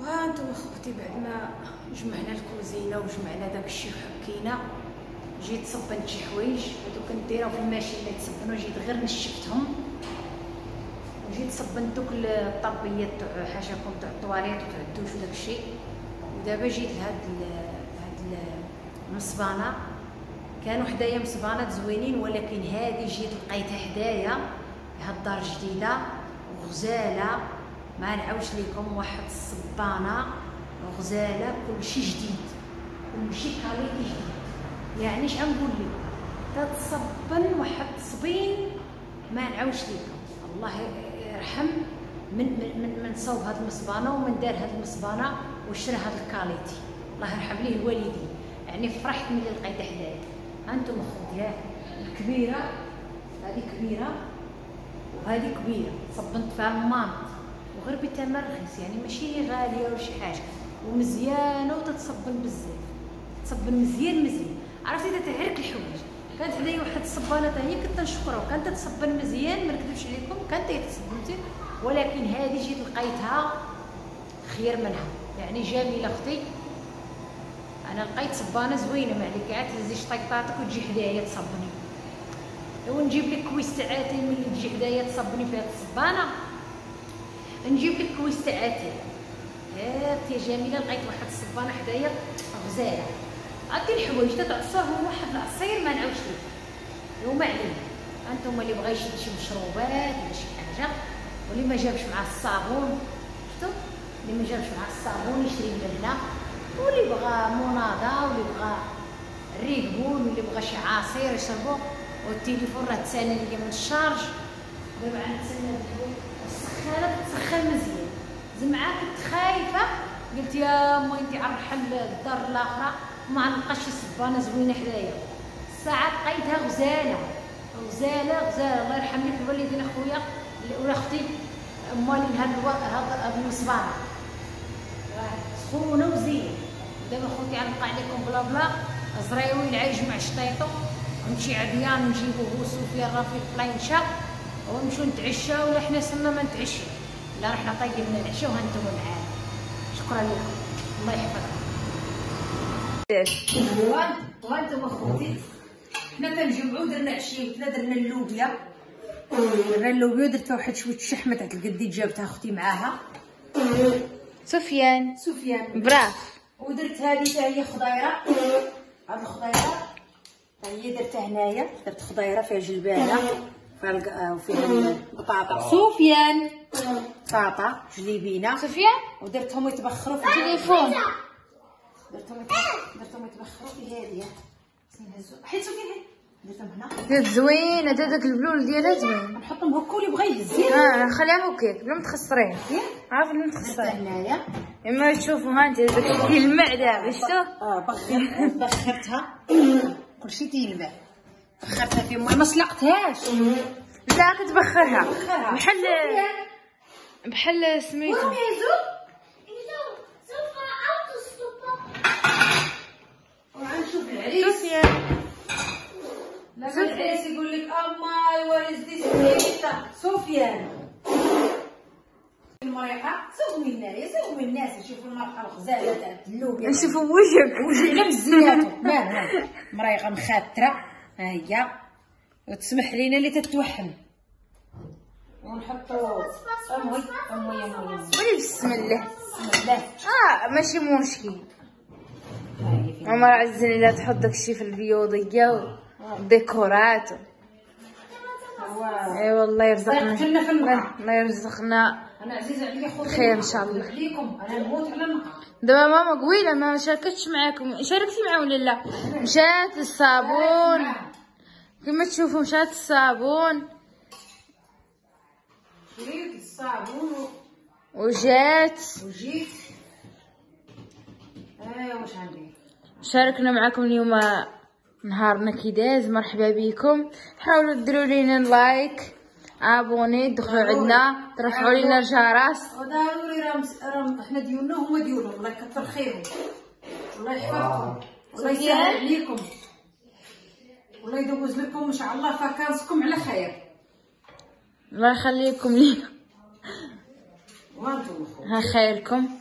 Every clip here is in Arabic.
وها أنتم اخوتي بعد ما جمعنا الكوزينة وجمعنا داك الشيء وحكينا جيت صبنت شي حوايج هادو كنديرهم في الماشين اللي تصبنوا جيت غير نشفتهم. وجيت صبنت دوك الطربيات تاع حاشاكم تاع الطواليت وتاع الدوش وداك الشيء. ودابا جيت لهاد هاد المصبانه كانوا حدايا مصبانات زوينين ولكن هذه جيت لقيتها حدايا هاد الدار جديده وغزاله ما نعاوش لكم واحد الصبانة غزالة كلشي جديد كلشي qualité جديد. يعني اش غنقول لكم؟ تتصبن واحد الصبين ما نعاوش لكم الله يرحم من من من, صوب هاد المصبانة ومن دار هاد المصبانة وشرى هاد ال qualité. الله يرحم ليه الوالدين. يعني فرحت ملي لقيتها حدايا. هانتم أخوتي ها الكبيرة هذه كبيرة وهذه كبيرة. صبنت فيها المانط وغير بثمن رخيص يعني ماشي غالية ولا شي حاجة ومزيانة وتتصبن بزاف تصبن مزيان مزيان. عرفتي تتعرك الحوايج كانت عندي واحد الصبانة هي كنت نشكرها وكانت تتصبن مزيان ما نكذبش عليكم كانت تتصبن ولكن هذه جيت لقيتها خير منها يعني جميلة أختي. أنا لقيت صبانة زوينة ما عليك عاد تهزي شطيطاتك وتجي حدايا تصبني. ونجيب لك كويس تاعاتي ملي تجي حدايا تصبني في هاد الصبانة. نجيب لك كويس تاعاتي هات يا جميلة لقيت واحد الصبانة حدايا غزالة. عطي الحوايج تتعصرهم واحد العصير ما نعاودش لك وما عليه أنتم اللي بغى يشد شي مشروبات ولا شي حاجة. واللي ما جابش الصابون شفتوا؟ اللي ما جابش الصابون يشري من هنا. واللي بغى مناضة واللي بغى ال Red Bull واللي بغى شي عصير يشربو. والتليفون راه تسالى ليا من ال charge. دابا غنتسنى السخانة تسخن مزيان. زعما كنت خايفه قلت يا مو انت على الرحل الدار الاخرى ما نلقاش شي صبانه زوينة حدايا الساعة لقيتها غزالة. غزالة غزالة. الله يرحم لك الوالدين اخويا ولا أختي. مالين هاد. هاد المصبانه سخونة وزينه دابا خوتي غنبقى عليكم بلا بلا. زريوي العيش مع شطيطو. نمشي عديان نجيبو هو سفيان راه في ونمشيو نتعشى ولا حنا سما ما نتعشى. لا رحنا طيبنا العشاء وهانتوما معانا. شكرا لكم. الله يحفظكم. وأنتم أخوتي. حنا كنجمعو درنا عشيتنا درنا اللوبيا. درنا اللوبيا ودرت واحد شوية شحمه تاع القديد جابتها أختي معاها. سفيان. سفيان. براف. ودرت هذه حتى هي خضيرة. هاد الخضيرة. هي درتها هنايا. درت خضيرة فيها جلبانة. فيها الق- آه، وفيها البطاطا سفيان بطاطا جليبينه سفيان ودرتهم يتبخروا في تليفون درتهم درتهم يتبخروا في هذه نهزو حيت سفيان درتهم هنا زوينه دا داك البلول ديالها زوين نحطهم هكا واللي بغى يهز. آه خليها هكاك بلا ما تخسرين ياك؟ عارف بلا ما درتها تخسرين هنايا اما تشوفوا ها انت داك يلمع دابا شفتو آه بخر بخرتها كلشي تيلمع بخرتها في الماء ما سلقتهاش. لا كتبخرها. بخرها. بحال بحال سميتو. وغنشوف العريس. سفيان لما العريس يقول لك اماي وير از ذيس سفيان المريقه سوي الناس سوي الناس. يشوفوا المرقه الغزالة تاع اللوبيا نشوفوا وجهك. وجه على مزياتو ما ما مريقه مخاتره ها هي وتسمح لينا اللي تتوحم. ونحطو اموي اموي ولي بسم الله. بسم الله. آه ماشي مشكل. عمر عزني لا تحط داكشي في البيوضية والديكورات إي والله يرزقنا الله يرزقنا أنا عزيز عليا خوتي. خير إن شاء الله. عليكم أنا نموت على دابا ماما قويلة ما شاركتش معاكم. شاركتي معاهم ولا لا؟ مشات الصابون. كما تشوفوا مشات الصابون. شريت الصابون وجات. وجيت. ايوا واش عندي؟ شاركنا معكم اليوم نهارنا كي داز مرحبا بكم. حاولوا ديروا لينا like abonnez دخلوا عندنا ترفعوا لينا الجرس. وضروري راه حنا ديولنا هما ديولهم الله يكثر خيرهم. الله يحفظكم. الله يسهل عليكم. الله يدوز لكم إن شاء الله فكانسكم على خير. الله يخليكم لينا ها خيركم.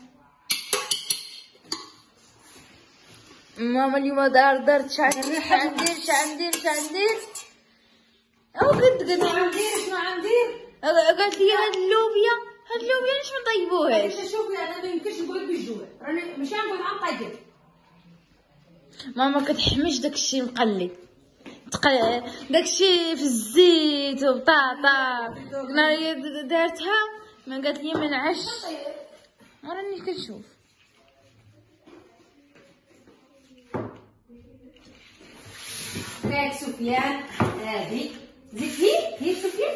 ماما اليوم دار درت شعندير شعندير شعندير شعندير أو قد قد شنو عندير شنو عندير قالت لي هاد اللوبيا. هاد اللوبيا ليش ما طيبوهاش؟ شوفي أنا ما يمكنش نقول بالجوع راني ماشي نقول عن طيب ماما كتحمش داكشي مقلي داكشي في الزيت وبطاطا. د- دارتها ما قالت لي ما نعش. راني كنشوف. سفيان هادي زيتي هي سفيان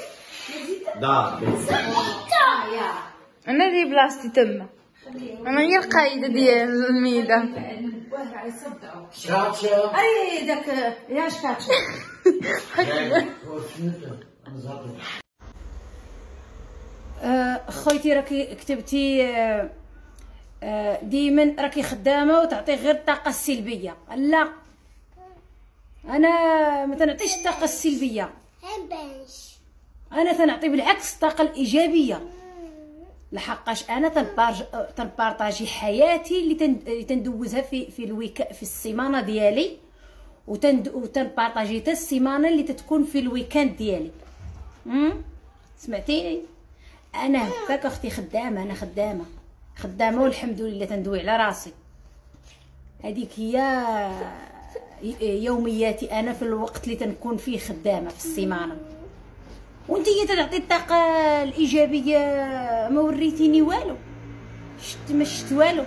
أنا دي بلاصتي تما أنا هي القايده ديال الميده واه على صدعو Schaatje. أي داك يا شكاتش خويتي راكي كتبتي آه، آه، ديما راكي خدامة وتعطي غير الطاقة السلبية. لا. أنا ما تنعطيش الطاقة السلبية. أنا تنعطي بالعكس الطاقة الإيجابية. لحقاش أنا تنبارج تنبارطاجي حياتي اللي تن- اللي تندوزها في في ال week في السيمانة ديالي وتنبارطاجي حتى السيمانة اللي تتكون في ال weekend ديالي. امم سمعتيني أنا هكاك أختي خدامة أنا خدامة. خدامة والحمد لله تندوي على راسي. هذيك هي يومياتي أنا في الوقت اللي تنكون فيه خدامة في السيمانة. وانت تعطي الطاقة الإيجابية ما وريتيني والو. شت ما شت والو.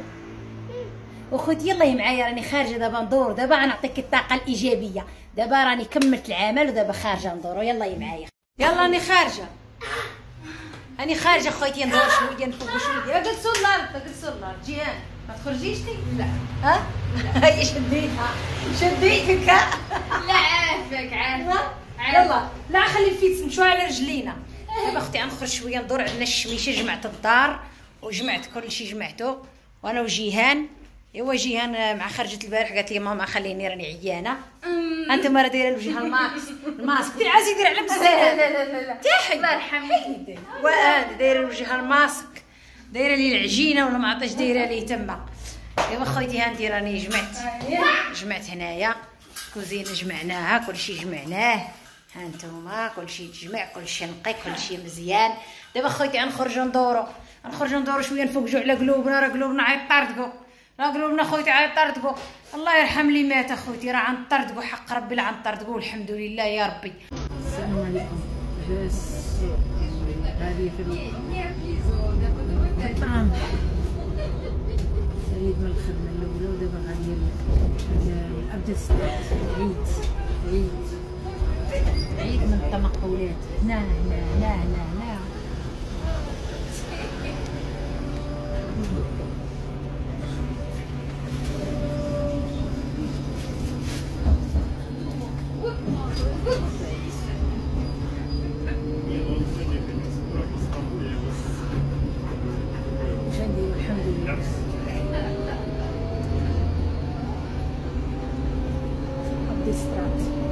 وخوتي يلا معايا راني خارجة دابا ندور. دابا غنعطيك الطاقة الإيجابية. دابا راني كملت العمل ودابا خارجة ندورو يلا معايا. يلا راني خارجة. راني خارجة خويتي ندور شوية نفوق شوية. جلسوا الأرض جلسوا الأرض جيهان ما تخرجيش لا. ها؟ هي شديتها. شديتك لا عافاك عافاك يلا لا خلي الفيتس نمشيو على رجلينا. دابا أختي غنخرج شوية ندور عندنا الشميشه جمعت الدار وجمعت كل شيء جمعته وأنا وجيهان. إيوا جيهان مع خرجت البارح قالت لي ماما خليني راني عيانة. أنت مرة دايره لوجهها الماسك الماسك تي عايز يدير على بزاف. لا لا لا لا تحي. الله يرحمك واد دايرة لوجهها الماسك. دايرة لي العجينة ولا ما عطاش دايرة لي تما. إيوا خويتي هانتي راني جمعت. جمعت هنايا. كوزينه جمعناها كلشي جمعناه. هانتوما كلشي تجمع كلشي نقي كلشي مزيان. دابا خويتي غنخرجوا ندورو. غنخرجوا ندورو شوية نفوقجوا على قلوبنا راه قلوبنا عيطردقوا راه قلوبنا خويتي عيطردقوا الله يرحم لي مات اخوتي راه غنطردقوا حق ربي لا غنطردقوا والحمد لله يا ربي. السلام عليكم. هذه في الطعام سعيد من الخدمة الأولى ودابا غادي الأبدة الصلاة عيد عيد. عيد. من التنقلات هنا هنا هنا هنا هنا واش